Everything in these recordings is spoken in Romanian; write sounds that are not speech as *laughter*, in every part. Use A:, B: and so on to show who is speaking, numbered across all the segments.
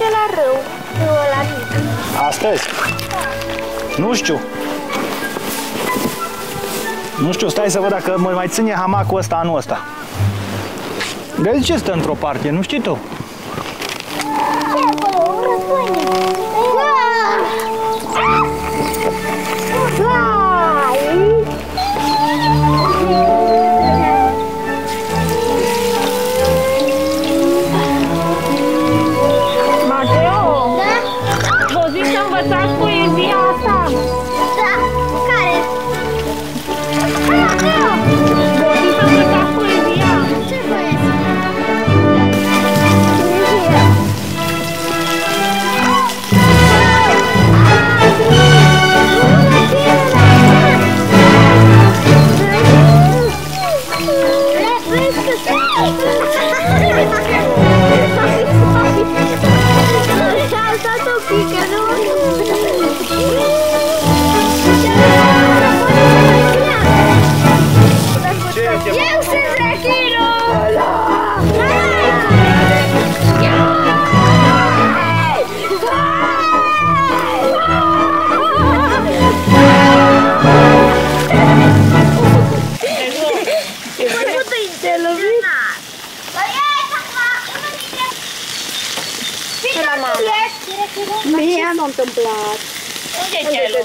A: Mm.
B: Să putem merge la râu, râul ăla mic.
A: Astăzi? Nu știu. Nu știu, stai să văd dacă mă mai ține hamacul ăsta anul ăsta. De ce stă într-o parte? Nu știi tu?
B: Ce acolo? Un războinic.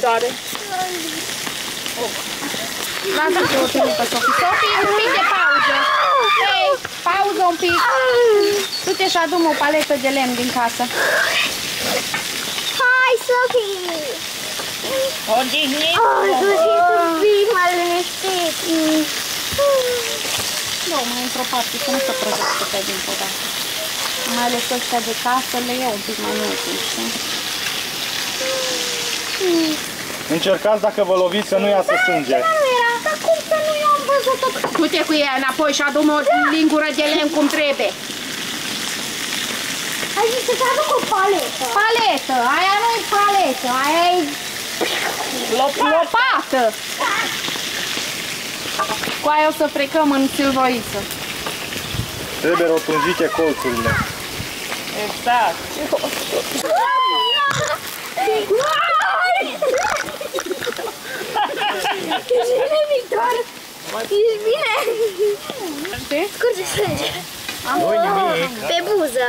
C: Doare? Lasă-te o clipă, Sofie. Sofie, un pic de pauză. Hei, pauză un pic. Du-te și adu o paletă de lemn din casă.
B: Hai, Sofie!
D: Odihnit?
B: Oh, Sofie, sunt bine, m-a liniștit.
C: Nu, mai într-o parte, să nu se prăjească pe dintr-o dată. Mai ales ăștia de casă le iau un pic mai mult, știi?
A: Încercați dacă vă loviți să nu iasă sânge.
B: Nu era, dar cum să nu eu am văzut-o?
C: Du-te cu ea înapoi și adu o lingură de lemn cum trebuie.
B: Ai zis să-ți aduc o paletă.
C: Paletă, aia nu e paletă, aia e lopată. Cu aia o să frecăm în silvoiță.
A: Trebuie rotunjite colțurile.
D: Exact.
B: Ești bine, Victor? Ești bine?
C: Știi?
B: Curge sânge.
A: Nu-i nimic.
B: Pe buză.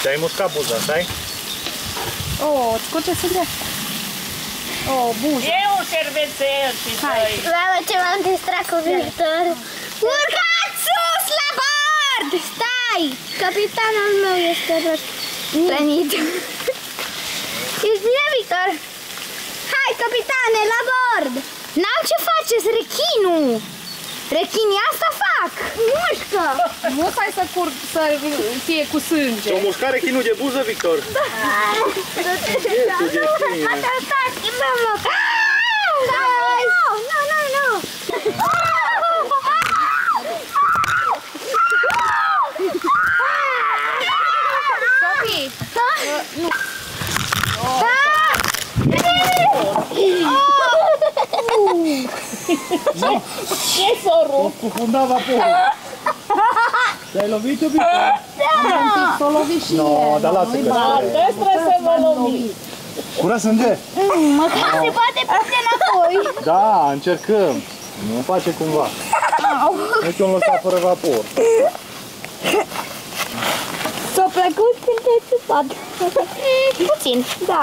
A: Ți-ai muscat buza, stai?
C: Oh, îți curge? Oh, buză.
D: E un șervețel și doi.
B: Mamă, ce m-am distrat cu Victor. Urcați sus la bord! Stai! Capitanul meu este răstănit. Ești bine, Victor? Hai, capitane, la bord! N-am ce faceți, rechinul! Rechinii asta fac! Mușcă!
C: Nu stai să curg, să fie cu sânge.
A: O muscare chinul de buză, Victor?
B: Asta, asta, schimbăm loc! Stai! Nu, nu, nu!
D: Ce s-o rupt?
A: Scufunda vaporul. Te-ai lovit, Victor?
C: Am sentit să o lovi și
A: No,
C: el.
A: dar lasă că
D: Astăzi trebuie să vă loviți.
A: Cură sânge?
B: Măcar se poate prinde înapoi!
A: Da, încercăm. Nu face cumva. Nu te-am lăsat fără vapor.
B: S-a plăcut când te-ai țupat. Puțin, da.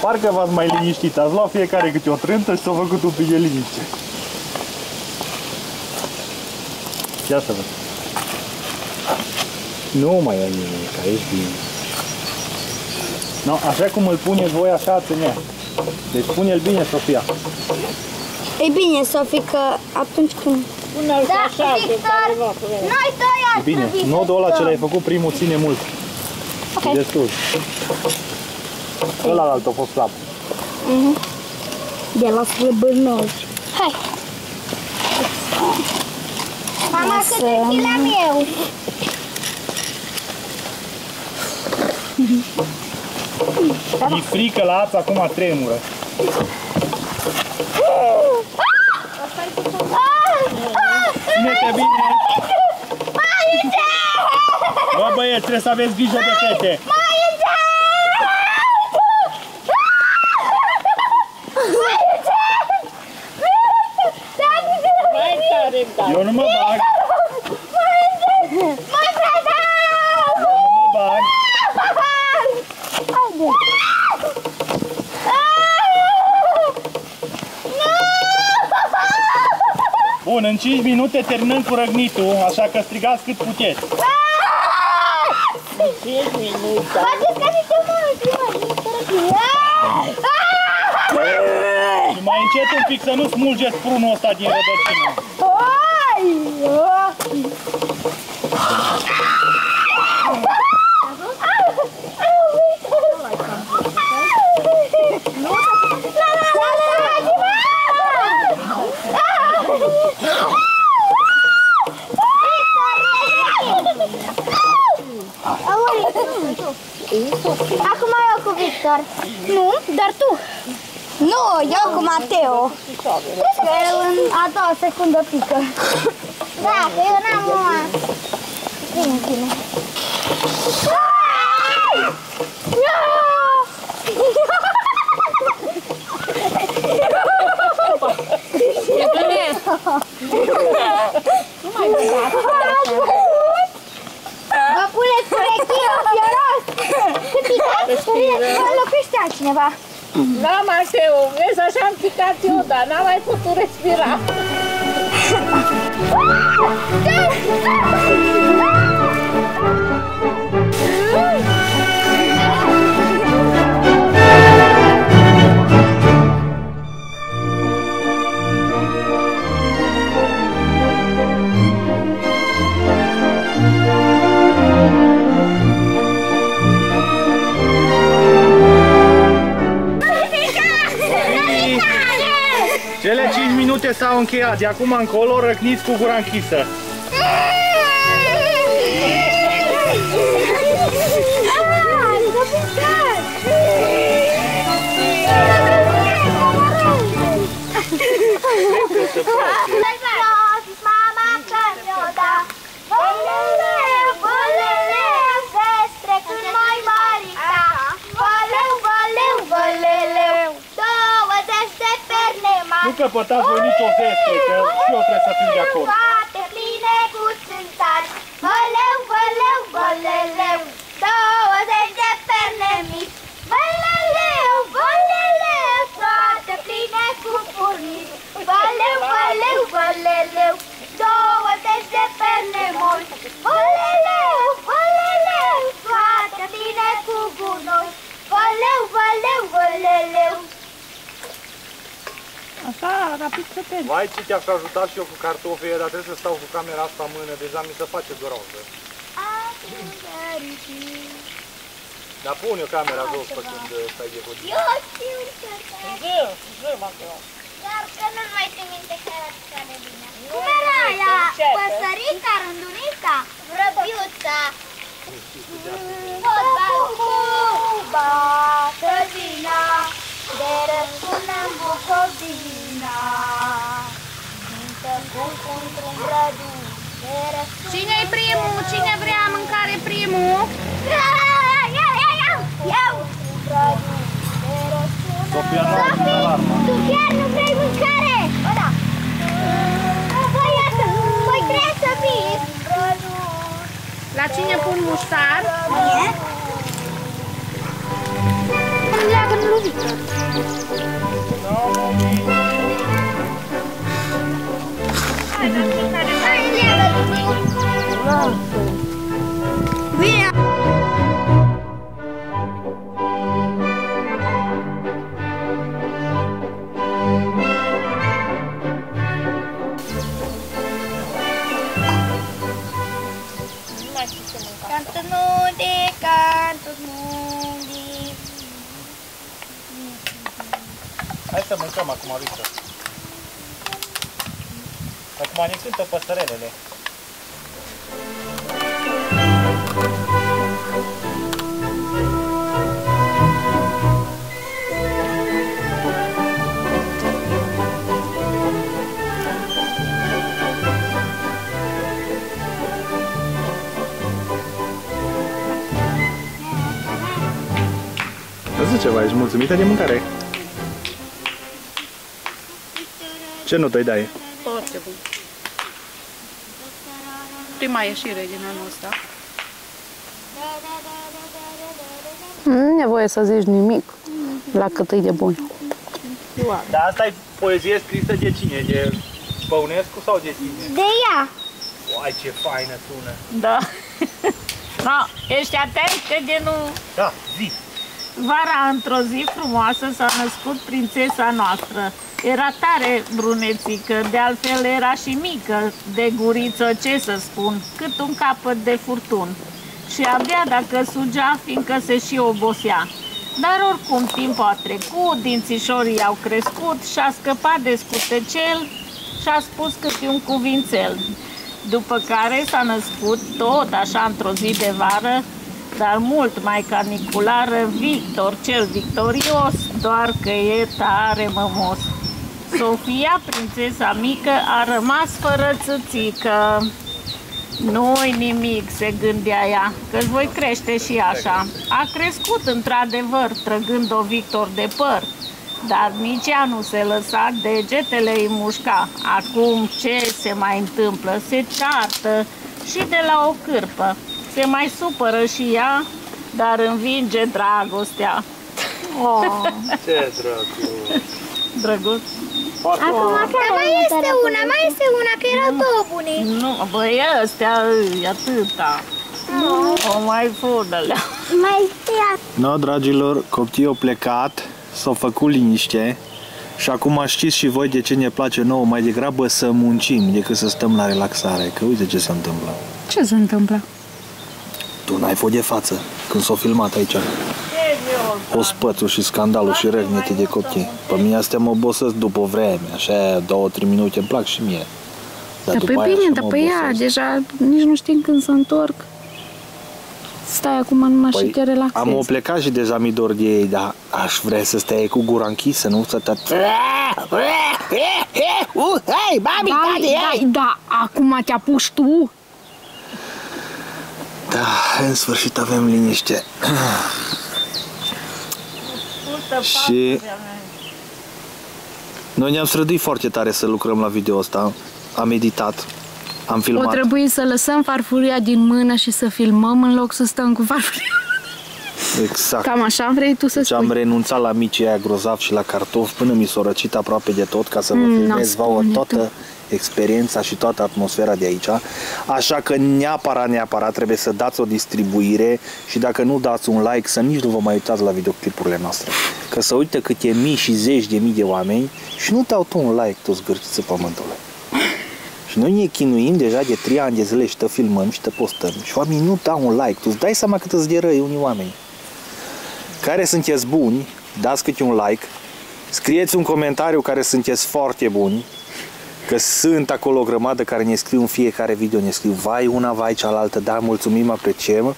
A: Parcă v-ați mai liniștit. Ați luat fiecare câte o trântă și s-a făcut un pic de liniște. Ia să văd. Nu mai ai nimic, ești bine. No, așa cum îl puneți voi, așa ținea. Deci pune-l bine, Sofia.
B: E bine, Sofie, că atunci când...
D: Pune-l
B: Da,
D: așa, pe
B: Victor,
D: care va pune.
B: noi doi ar
A: Bine,
B: trebui să
A: nodul ăla ce
B: jucăm.
A: l-ai făcut primul ține mult.
B: Ok.
A: Destul. Ăla alt a fost slab.
B: De la slăbânoși. Hai. Mama, cât de kg am eu?
A: E frică la ața, acum tremură.
B: Ah! Ah!
A: Ține-te bine!
B: Aici!
A: băieți, trebuie să aveți grijă de fete.
B: Mai! Mai
A: Eu nu mă bag,
B: Mai încet! Mai frate!
A: eu nu mă bag.
B: Haide!
A: Bun, în 5 minute terminăm cu răgnitul, așa că strigați cât puteți.
D: 5 minute.
B: Faceți ca niște monștri, mă!
A: Și mai încet un pic să nu smulgeți prunul ăsta din rădăcină.
B: Acum eu cu Victor. Nu, dar tu. Nu, eu cu Mateo. Că el în a doua secundă pică. Da, că eu n-am una. Bine, bine. Vă puneți urechii fioros! Când picați, vă înlocuiește altcineva.
D: Da, Mateo, vezi, așa am picat eu, dar n-am mai putut respira.
A: 啊！干！干！Încheiat, de acum încolo răcniți cu gura închisă.
B: Boleu, boleleu 20 de perne mari Boleleu, boleleu Toate pline cu gunoi Boleu, boleu, boleleu
C: Așa, rapid să te
A: Vai, ce te-aș ajuta și eu cu cartofii, dar trebuie să stau cu camera asta în mână, deja mi se face groază. Dar pune camera jos pe când uh, stai de vorbit.
B: Eu știu că
D: Zi, zi, Mateo.
B: Dar că nu-ți mai țin minte că era așa de bine. Cum era aia?
D: începe.
B: Păsărica, rândunița, vrăbiuța. Fotbal cu bacăzina, de răspunem Bucovina. Mintă cu într-un brădu, de răspunem
C: Cine-i primul? Cine vrea mâncare primul?
B: Eu! Brădu, de răspunem
A: Sofia, nu ai
B: Sofi,
A: alarma.
B: tu chiar nu vrei mâncare? Ba să
A: mâncăm acum, Luisa. Acum ne cântă păsărelele. zice ceva, ești mulțumită de mâncare? Ce notă îi dai?
C: Foarte bun. Prima ieșire din anul ăsta.
E: Nu e nevoie să zici nimic la cât e de bun.
A: Dar asta e poezie scrisă de cine? De Păunescu sau de tine?
B: De ea.
A: Uai, ce faină sună!
D: Da. *laughs* no, ești atent că de nu...
A: Da, zi!
D: Vara, într-o zi frumoasă, s-a născut prințesa noastră. Era tare brunețică, de altfel era și mică, de guriță, ce să spun, cât un capăt de furtun. Și abia dacă sugea, fiindcă se și obosea. Dar oricum timpul a trecut, dințișorii au crescut și a scăpat de scutecel și a spus câte un cuvințel. După care s-a născut, tot așa într-o zi de vară, dar mult mai caniculară, Victor cel victorios, doar că e tare mămos. Sofia, prințesa mică, a rămas fără țâțică. Nu-i nimic, se gândea ea, că voi crește și așa. A crescut într-adevăr, trăgând-o Victor de păr, dar nici ea nu se lăsa, degetele îi mușca. Acum ce se mai întâmplă? Se ceartă și de la o cârpă. Se mai supără și ea, dar învinge dragostea. Oh,
A: Ce drăguț!
D: Drăguț.
B: Acum Dar mai este una, mai este una, că erau două bune.
D: Nu, băi, ăstea, îi, atâta. Nu, o mai fudă-le.
B: Mai este ea.
A: No, dragilor, copiii au plecat, s-au făcut liniște și acum știți și voi de ce ne place nouă mai degrabă să muncim decât să stăm la relaxare, că uite ce se întâmplă.
E: Ce se întâmplă?
A: Tu n-ai fost de față când s-au filmat aici. Ospățul și scandalul și răgnete de copii. Pe mine astea mă obosesc după vreme, așa două, trei minute îmi plac și mie.
E: Dar
A: după
E: pe
A: aia
E: bine,
A: să
E: dar
A: mă
E: pe ea,
A: obosesc.
E: deja nici nu știm când să întorc. Stai acum numai și te
A: Păi, am o
E: relaxezi.
A: plecat și deja mi dor de ei, dar aș vrea să stai cu gura închisă, nu să te... Hei, mami,
E: Da, da, da, acum te apuci tu?
A: Da, în sfârșit avem liniște. Și noi ne-am străduit foarte tare să lucrăm la video ăsta. Am meditat, am
E: O
A: filmat.
E: trebuie să lăsăm farfuria din mână și să filmăm în loc să stăm cu farfuria.
A: Exact.
E: Cam așa vrei tu să
A: Deci am
E: spui.
A: renunțat la micii aia grozav și la cartofi până mi s-a răcit aproape de tot ca să vă
E: Mm,
A: filmez
E: n-o
A: vouă
E: spune
A: toată experiența și toată atmosfera de aici. Așa că neapărat, neapărat trebuie să dați o distribuire și dacă nu dați un like să nici nu vă mai uitați la videoclipurile noastre. Că să uită câte mii și zeci de mii de oameni și nu dau tu un like toți gârciți pământului. Și noi ne chinuim deja de 3 ani de zile și te filmăm și te postăm. Și oamenii nu dau un like. Tu îți dai seama cât îți de răi unii oameni care sunteți buni, dați câte un like, scrieți un comentariu care sunteți foarte buni, că sunt acolo o grămadă care ne scriu în fiecare video, ne scriu vai una, vai cealaltă, da, mulțumim, apreciem,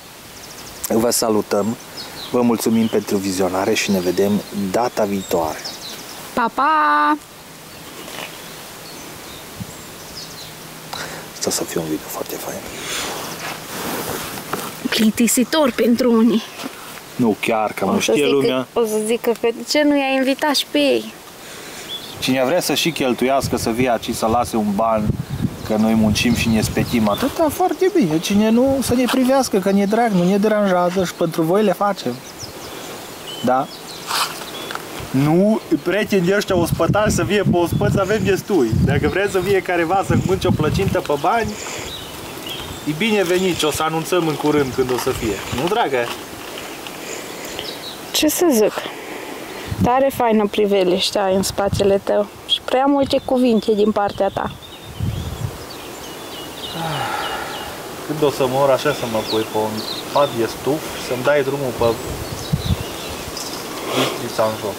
A: vă salutăm, vă mulțumim pentru vizionare și ne vedem data viitoare.
E: Pa, pa!
A: Asta să fie un video foarte fain.
E: Plictisitor pentru unii.
A: Nu chiar, că
E: O
A: nu
E: să,
A: știe
E: zic
A: lumea.
E: că, o să zic că de ce nu i-ai invitat și pe ei?
A: Cine vrea să și cheltuiască, să vie aici, să lase un ban, că noi muncim și ne spetim atâta, foarte bine. Cine nu, să ne privească, că ne drag, nu ne deranjează și pentru voi le facem. Da? Nu prieteni de ăștia ospătari să vie pe ospăți, avem destui. Dacă vreți să vie careva să mânce o plăcintă pe bani, e binevenit și o să anunțăm în curând când o să fie. Nu, dragă?
E: Ce să zic? Tare faină priveliște ai în spatele tău și prea multe cuvinte din partea ta.
A: Când o să mor așa să mă pui pe un pat de stuf și să-mi dai drumul pe Bistrița în jos.